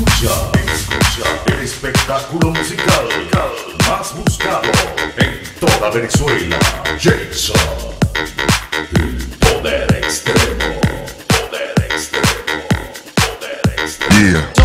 escucha, escucha el espectáculo musical más buscado en toda Venezuela. Jason, el poder extremo, poder extremo, poder extremo. Yeah.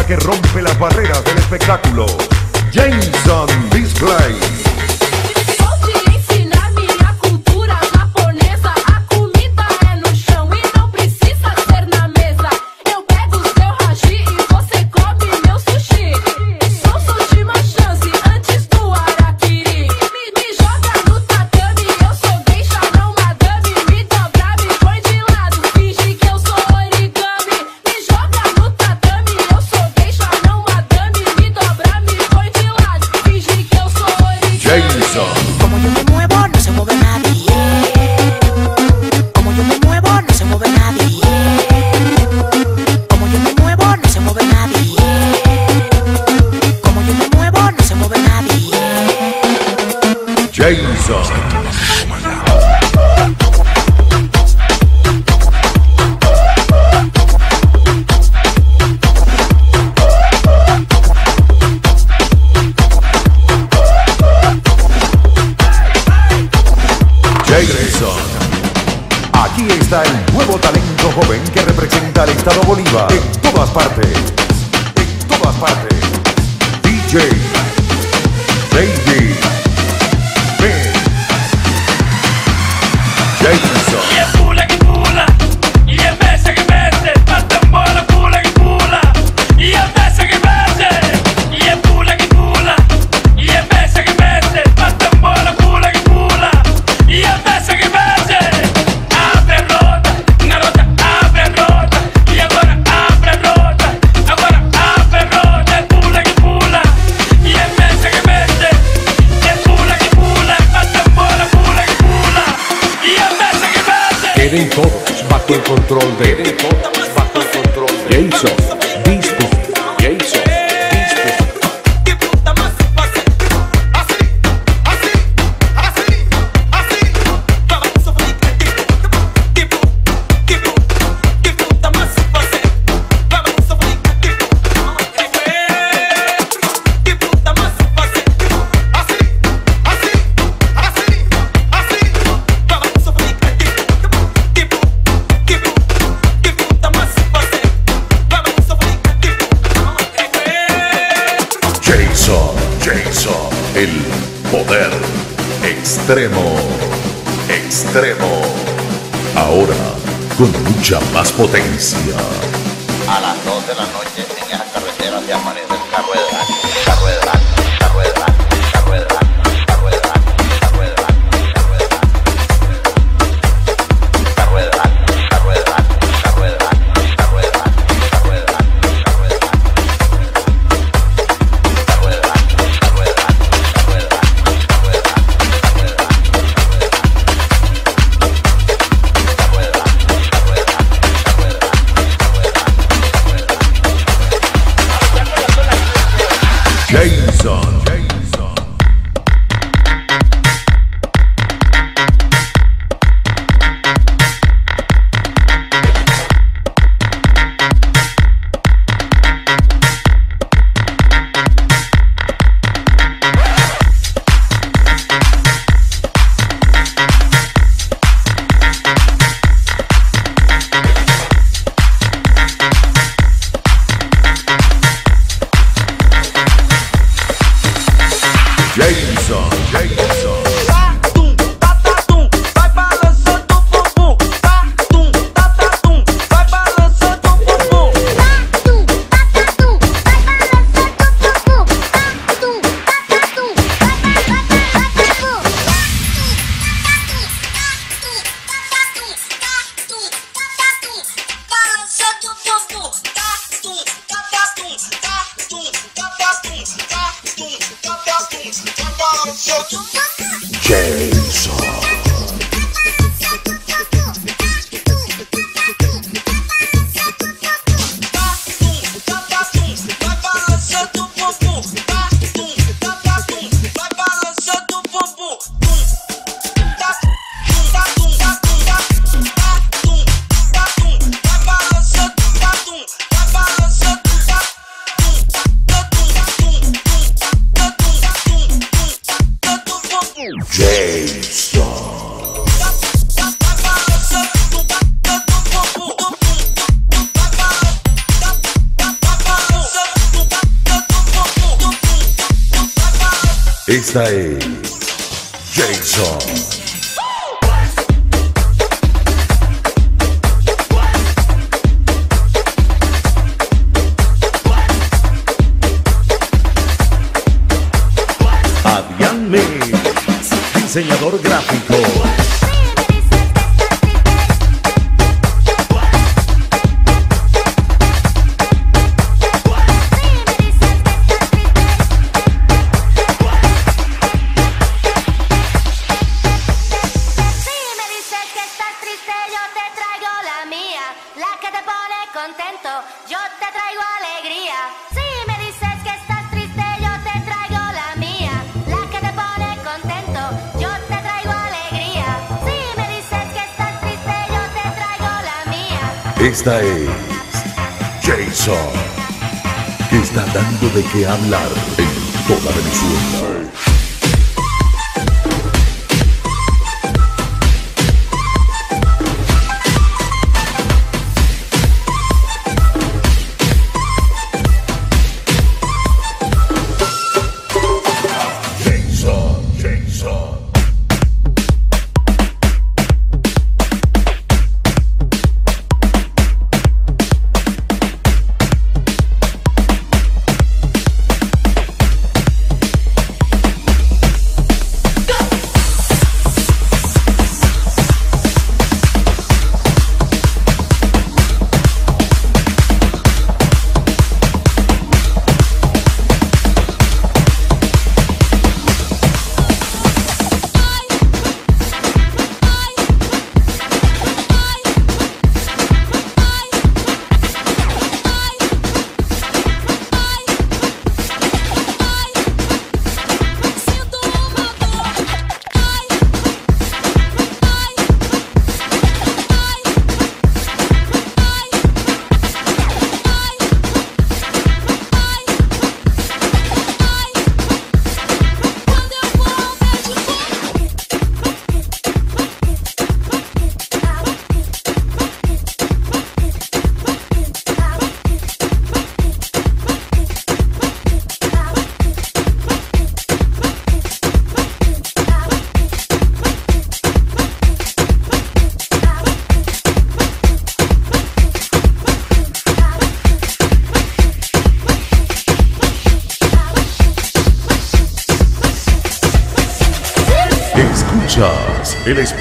que rompe las barreras del espectáculo. James con mucha más potencia. A las 2 de la noche. Mix, diseñador gráfico. Esta es Jason, que está dando de qué hablar en toda Venezuela.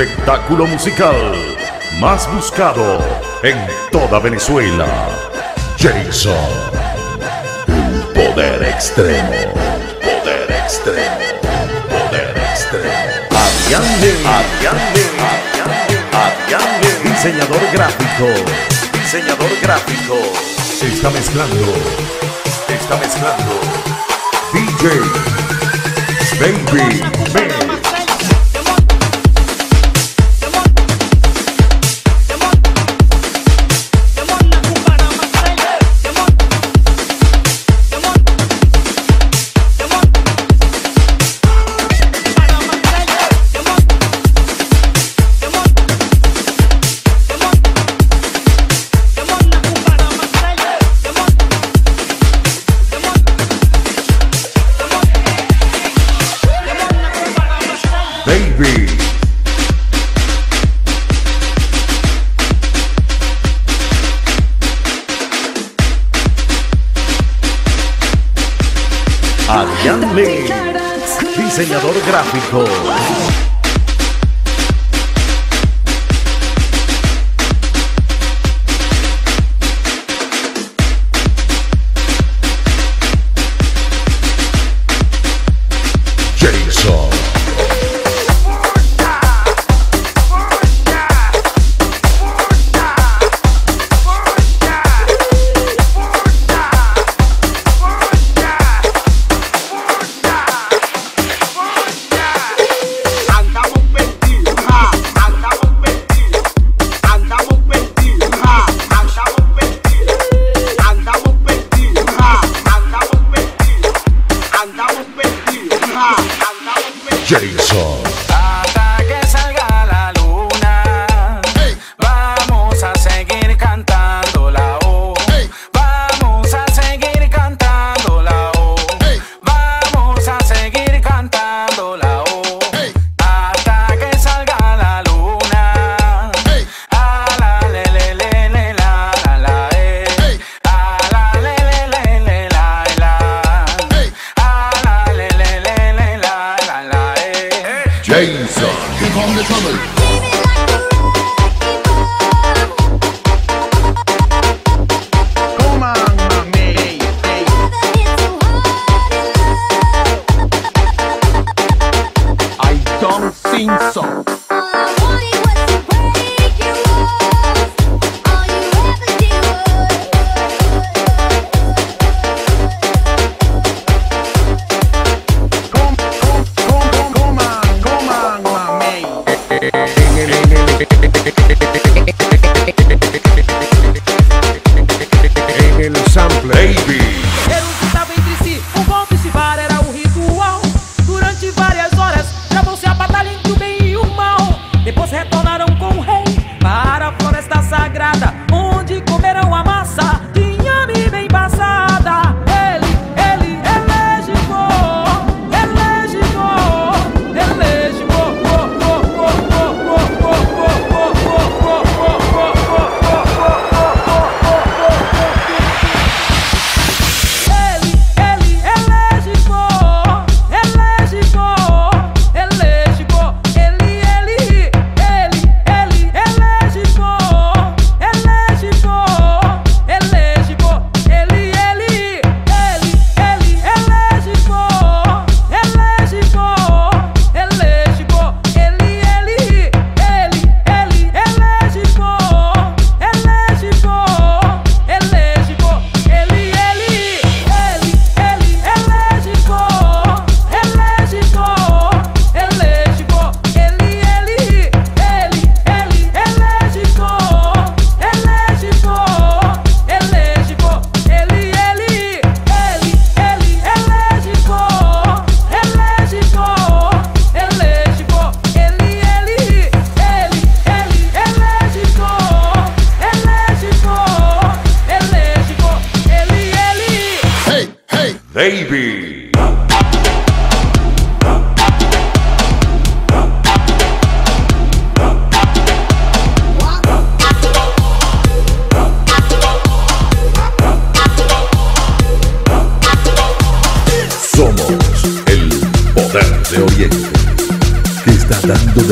Espectáculo musical más buscado en toda Venezuela. Jason. El poder extremo. Poder extremo. Poder extremo. Lee, Adrián Lee, Diseñador gráfico. Diseñador gráfico. Está mezclando. Está mezclando. DJ. Baby. Baby. Adrián Mix, diseñador gráfico.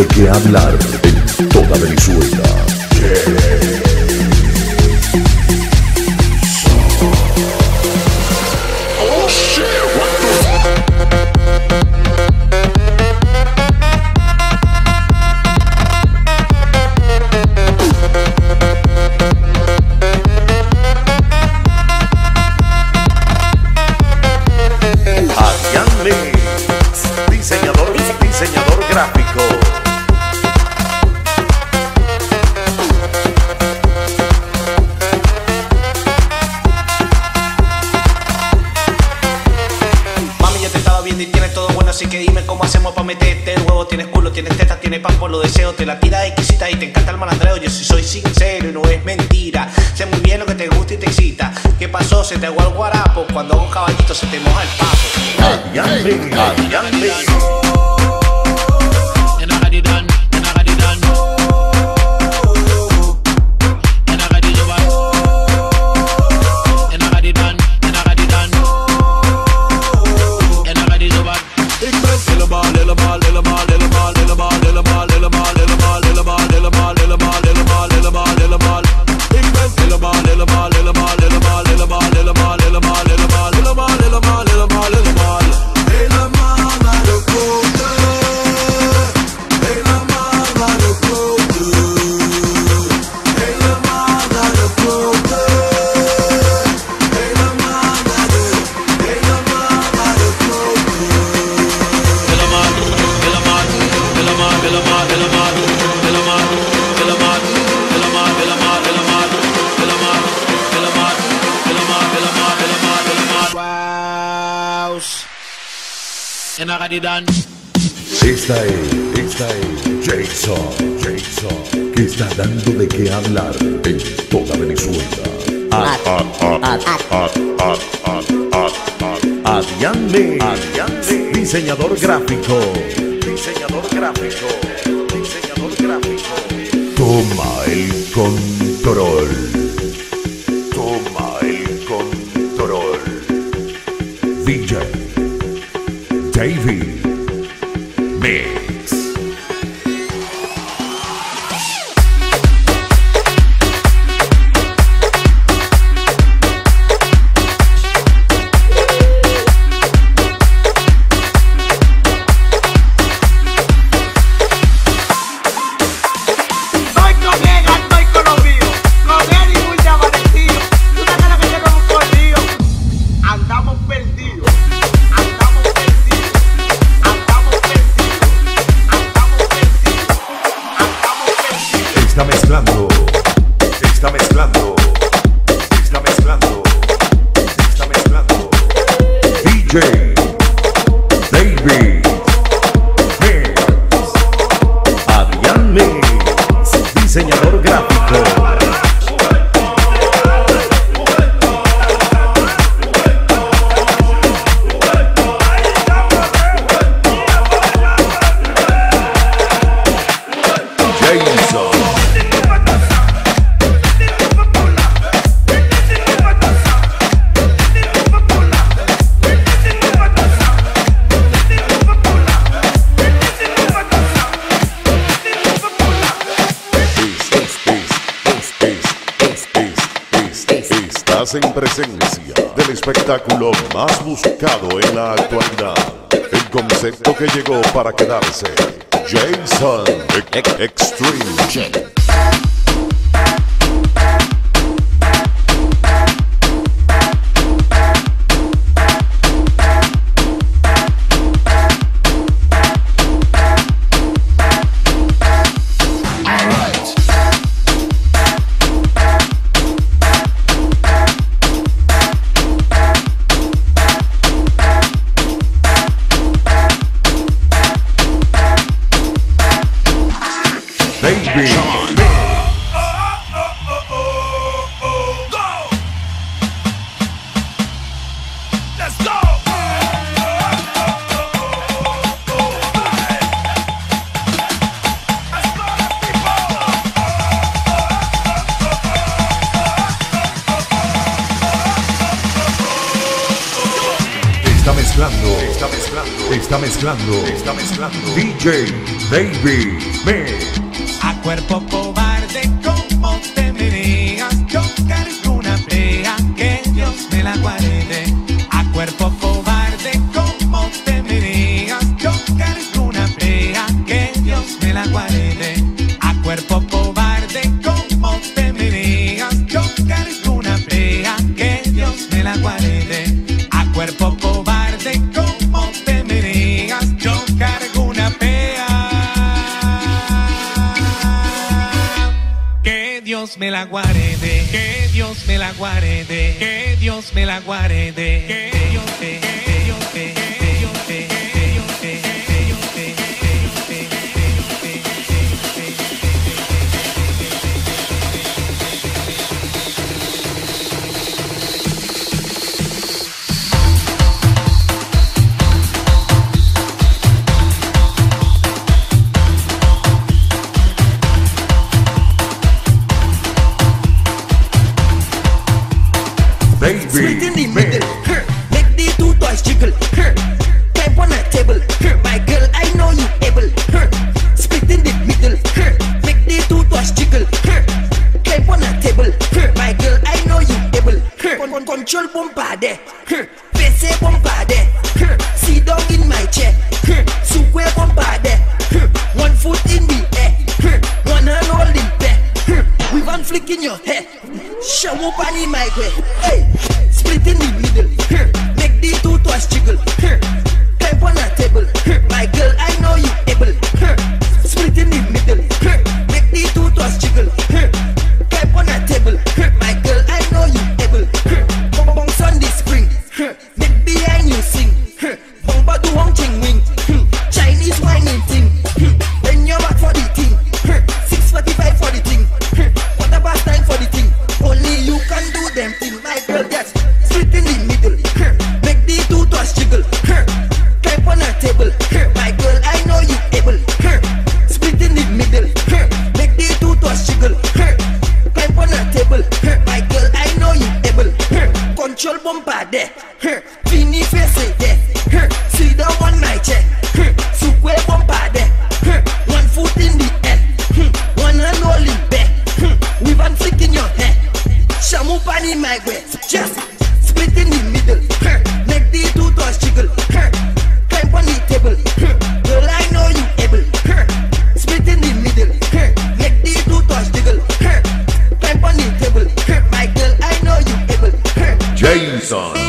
De qué hablar en toda Venezuela. 170 Esta es, esta es Jason, Jason, que está dando de qué hablar en toda Venezuela. Adiante, ad, ad, Adrián diseñador gráfico. Diseñador gráfico. Diseñador gráfico. Toma el control. Baby. Ve. del espectáculo más buscado en la actualidad. El concepto que llegó para quedarse. Jason Extreme. mezclando. Está mezclando. Está mezclando. Está mezclando. DJ Baby Mix. A cuerpo cobarde. la guarde, que Dios me la guarde, que Dios me la guarde, que Dios me la guarde. Mixon.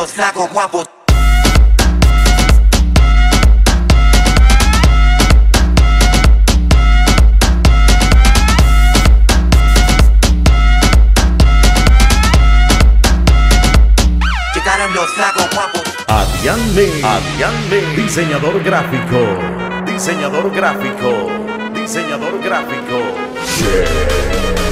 los flacos guapos. Llegaron los flacos guapos. Diseñador gráfico, diseñador gráfico, diseñador gráfico.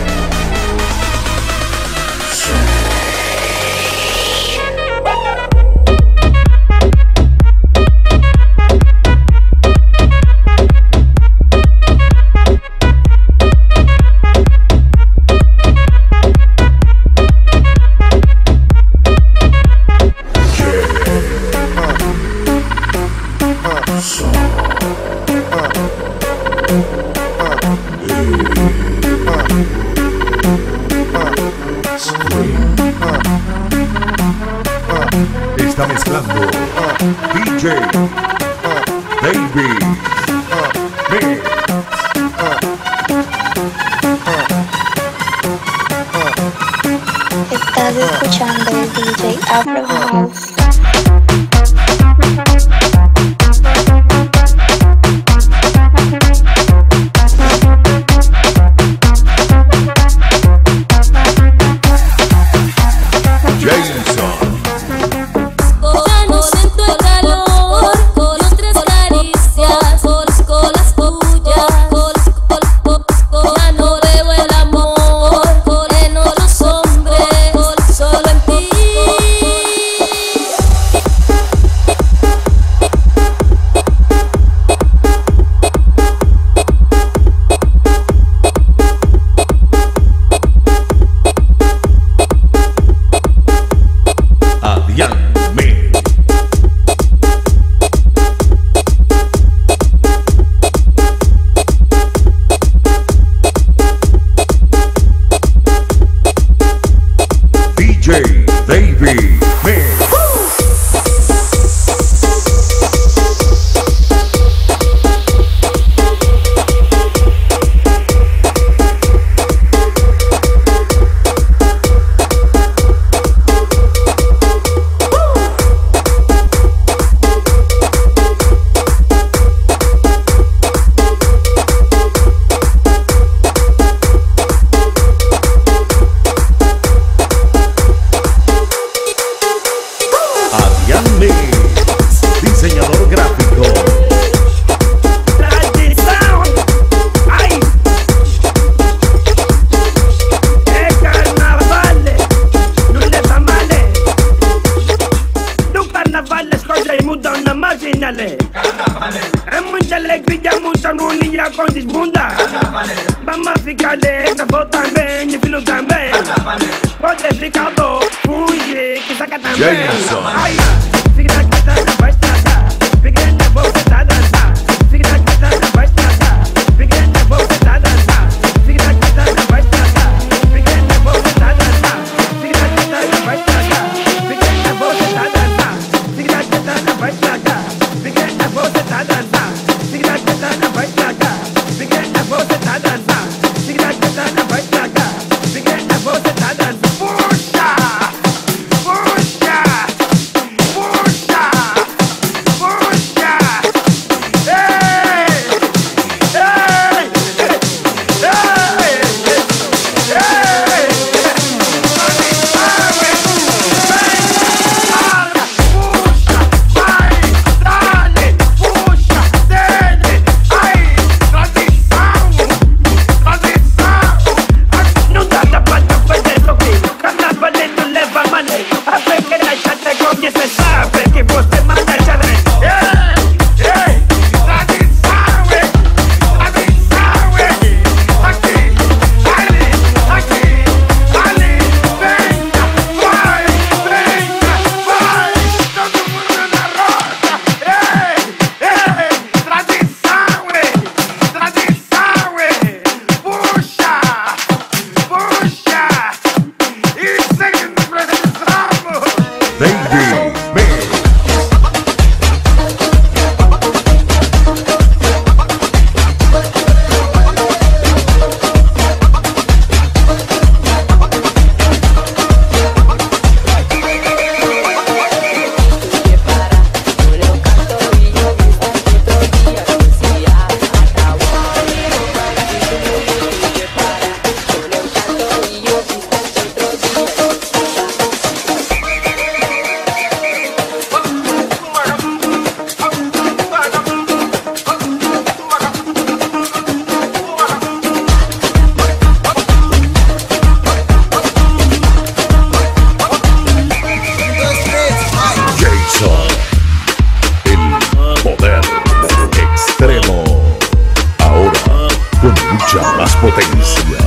Potencia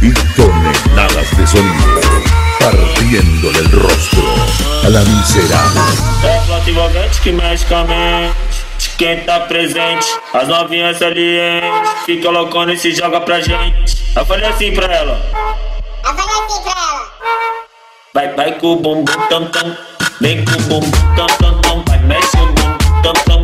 y toneladas de sonido, partiéndole el rostro a la miserable. É que mexe com a mente quem tá presente. As novinhas salientes fica loucona e se joga pra gente. Eu falei assim pra ela. Eu falei assim pra ela. Vai, vai com o bumbum tam tam. Vem com o bumbum tam tam tam. Vai, mexe o bumbum tam tam.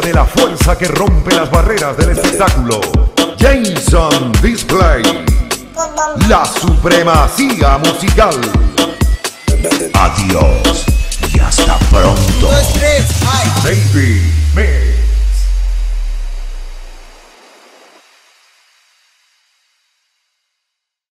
de la fuerza que rompe las barreras del espectáculo. Jason Display, la supremacía musical. Adiós y hasta pronto. Baby,